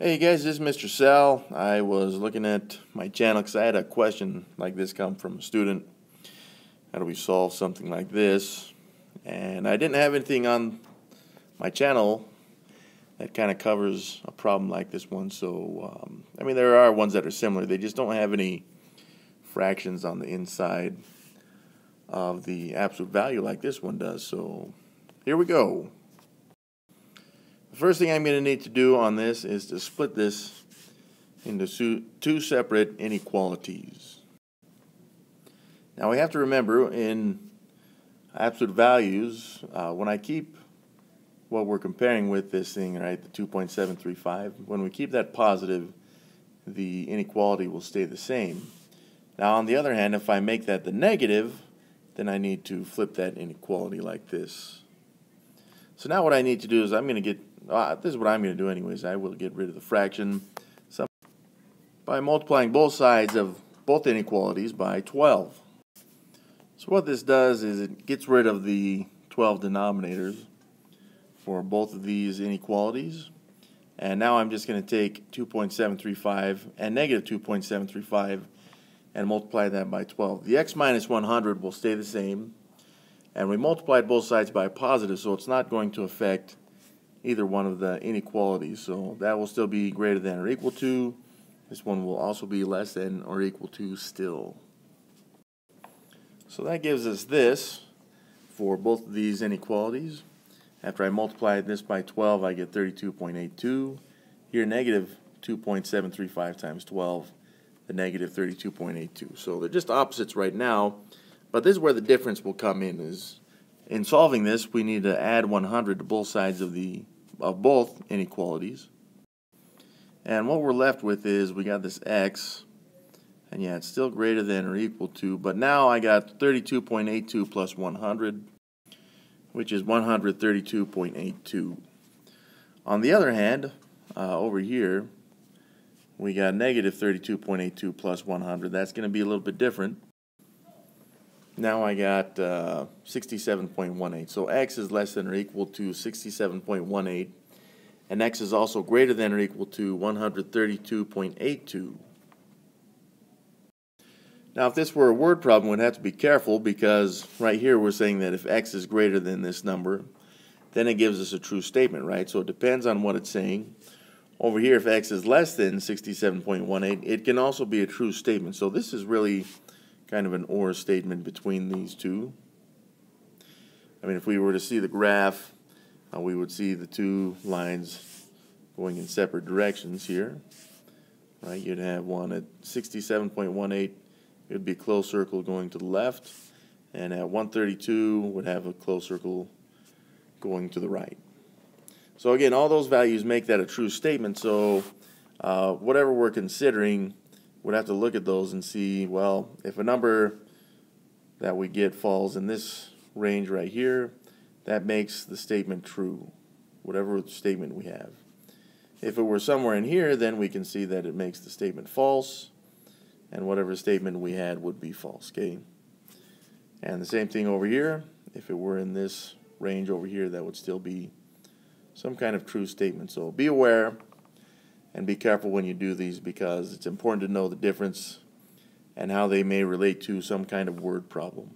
Hey guys, this is Mr. Sal. I was looking at my channel because I had a question like this come from a student. How do we solve something like this? And I didn't have anything on my channel that kind of covers a problem like this one. So, um, I mean, there are ones that are similar. They just don't have any fractions on the inside of the absolute value like this one does. So, here we go. The first thing I'm going to need to do on this is to split this into two separate inequalities. Now we have to remember in absolute values, uh, when I keep what we're comparing with this thing, right, the 2.735, when we keep that positive, the inequality will stay the same. Now on the other hand, if I make that the negative, then I need to flip that inequality like this. So now what I need to do is I'm going to get uh, this is what I'm going to do anyways. I will get rid of the fraction by multiplying both sides of both inequalities by 12. So what this does is it gets rid of the 12 denominators for both of these inequalities. And now I'm just going to take 2.735 and negative 2.735 and multiply that by 12. The x minus 100 will stay the same. And we multiplied both sides by positive, so it's not going to affect either one of the inequalities. So that will still be greater than or equal to. This one will also be less than or equal to still. So that gives us this for both of these inequalities. After I multiply this by 12, I get 32.82. Here, negative 2.735 times 12, the negative 32.82. So they're just opposites right now, but this is where the difference will come in. Is in solving this, we need to add 100 to both sides of the of both inequalities. And what we're left with is we got this x, and yeah, it's still greater than or equal to, but now I got 32.82 plus 100, which is 132.82. On the other hand, uh, over here, we got negative 32.82 plus 100. That's going to be a little bit different. Now I got uh, 67.18. So x is less than or equal to 67.18. And x is also greater than or equal to 132.82. Now if this were a word problem, we'd have to be careful because right here we're saying that if x is greater than this number, then it gives us a true statement, right? So it depends on what it's saying. Over here, if x is less than 67.18, it can also be a true statement. So this is really kind of an or statement between these two. I mean, if we were to see the graph, uh, we would see the two lines going in separate directions here. Right, you'd have one at 67.18, it would be a closed circle going to the left, and at 132 would have a closed circle going to the right. So again, all those values make that a true statement. So uh, whatever we're considering, would have to look at those and see, well, if a number that we get falls in this range right here, that makes the statement true, whatever statement we have. If it were somewhere in here, then we can see that it makes the statement false, and whatever statement we had would be false, okay? And the same thing over here, if it were in this range over here, that would still be some kind of true statement. So be aware and be careful when you do these because it's important to know the difference and how they may relate to some kind of word problem.